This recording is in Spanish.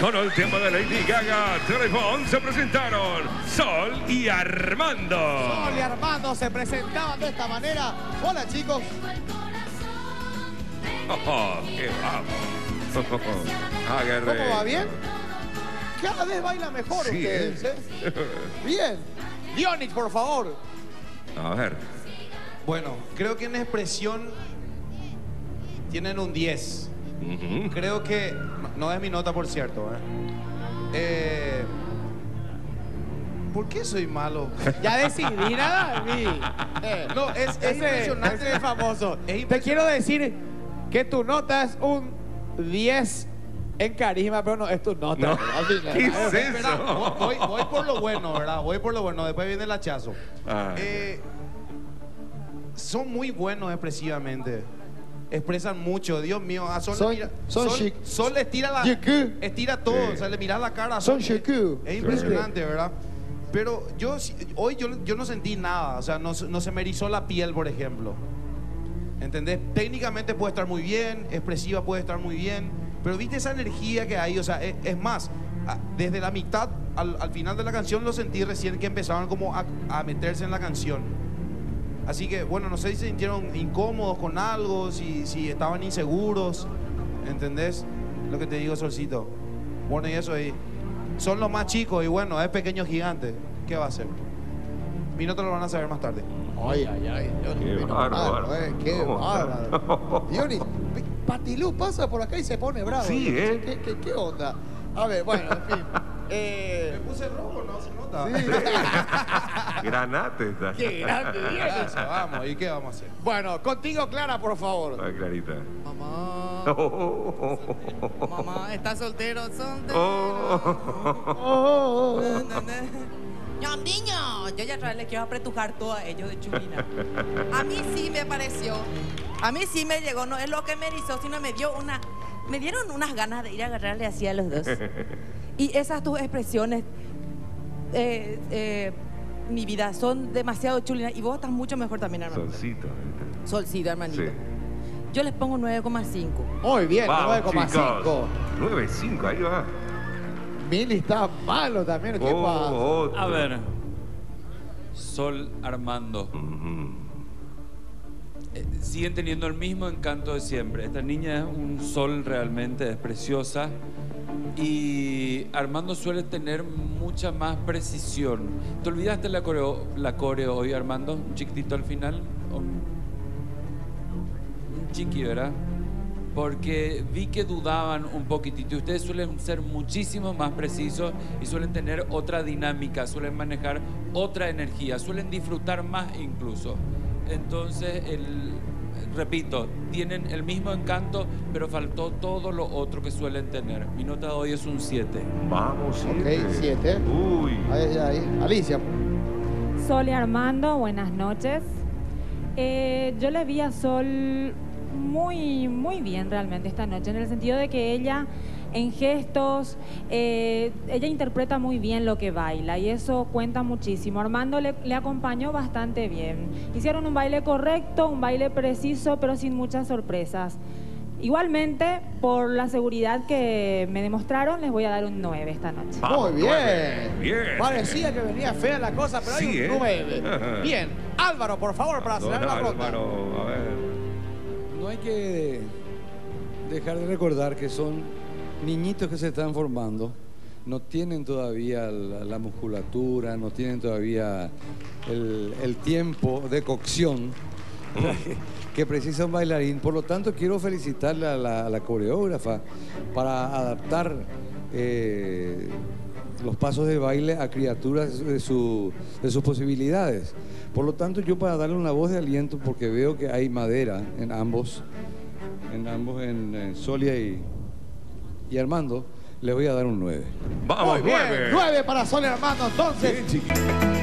Con el tema de Lady Gaga, Telefón se presentaron Sol y Armando. Sol y Armando se presentaban de esta manera. Hola chicos. Oh, qué vamos. Agarré. ¿Cómo va? ¿Bien? Cada vez baila mejor Sí, ustedes, ¿eh? ¿eh? Bien. Dionix, por favor. A ver. Bueno, creo que en expresión tienen un 10. Creo que. no- es mi nota, por cierto. ¿eh? Eh, ¿Por qué soy malo? Ya decidí nada. Eh, No, es, es ese, impresionante. ese es famoso. Es Te quiero decir que tu nota es un 10 en carisma, pero no es tu nota. No. Voy, voy por lo bueno, ¿verdad? Voy por lo bueno, después viene el hachazo. Ah. Eh, son muy buenos expresivamente. Expresan mucho, Dios mío. A Sol, Son- le mira- son Sol-. Sol le estira la. Estira todo, Sí. o sea, le mira la cara. a Son Sol. chic. Es impresionante, ¿verdad? Pero yo hoy yo, yo no sentí nada, o sea, no, se- no se me erizó la piel, por ejemplo. ¿Entendés? Técnicamente puede estar muy bien, expresiva puede estar muy bien, pero viste esa energía que hay, o sea, es, es más, desde la mitad al, al final de la canción lo sentí recién que empezaban como a, a meterse en la canción. Así que, bueno, no sé si se sintieron incómodos con algo, si, si estaban inseguros, ¿entendés? Lo que te digo, Solcito. Bueno, y eso ahí. Son los más chicos y bueno, es pequeño gigante. ¿Qué va a hacer? Minutos lo van a saber más tarde. Ay, ay, ay. Qué bárbaro. eh, Qué bárbaro. Patilú pasa por acá y se pone bravo. Sí. ¿eh? ¿Qué, qué, qué onda? A ver, bueno, en fin. Eh, puse rojo, no se nota. Granate está. qué grande. Eso, vamos, ¿y qué vamos a hacer? Bueno, contigo, Clara, por favor. Ay, Clarita. Mamá, Oh, mamá, ¿estás soltero? Soltero. oh. Ñambiño, yo ya otra vez le quiero apretujar todo a ellos de chulina. A mí sí me pareció, a mí sí me llegó, no es lo que me erizó, sino me dio una, me dieron unas ganas de ir a agarrarle así a los dos. Y esas tus expresiones, eh, eh, mi vida, son demasiado chulinas y vos estás mucho mejor también, hermano. Solcito. Solcito, hermanito. Sí. Yo les pongo 9,5. Muy bien, Vamos, 9,5. chicos. 9.5, ahí va. Mili está malo también. ¿Qué Oh, pasa? otro. A ver. Sol Armando. Eh, siguen teniendo el mismo encanto de siempre. Esta niña es un sol realmente, es preciosa. Y Armando suele tener mucha más precisión. ¿Te olvidaste la coreo, la coreo hoy, Armando? Un chiquitito al final. Un, chiqui, ¿verdad? Porque vi que dudaban un poquitito ustedes suelen ser muchísimo más precisos y suelen tener otra dinámica, suelen manejar otra energía, suelen disfrutar más incluso. Entonces, el, repito, tienen el mismo encanto, pero faltó todo lo otro que suelen tener. Mi nota de hoy es un 7. Vamos, Ok, 7. 7. Uy. Ahí, ahí. Alicia. Sol y Armando, buenas noches. Eh, yo le vi a Sol muy, muy bien realmente esta noche, en el sentido de que ella en gestos, eh, ella interpreta muy bien lo que baila y eso cuenta muchísimo. Armando le, le acompañó bastante bien. Hicieron un baile correcto, un baile preciso, pero sin muchas sorpresas. Igualmente, por la seguridad que me demostraron, les voy a dar un 9 esta noche. Muy bien. Bien. Parecía que venía fea la cosa, pero Sí, hay ¿eh? un 9. Bien. Álvaro, por favor, para cerrar la ronda. Álvaro, a ver. No hay que dejar de recordar que son niñitos que se están formando, no tienen todavía la, la musculatura, no tienen todavía el, el tiempo de cocción que, que precisa un bailarín. Por lo tanto, quiero felicitarle a la, a la coreógrafa para adaptar eh, los pasos de baile a criaturas de, su- de sus posibilidades. Por lo tanto, yo para darle una voz de aliento, porque veo que hay madera en ambos, en ambos, en, en Solia y, y Armando, le voy a dar un 9. Vamos, Muy bien. nueve. 9 para Sol y Armando, entonces. Bien.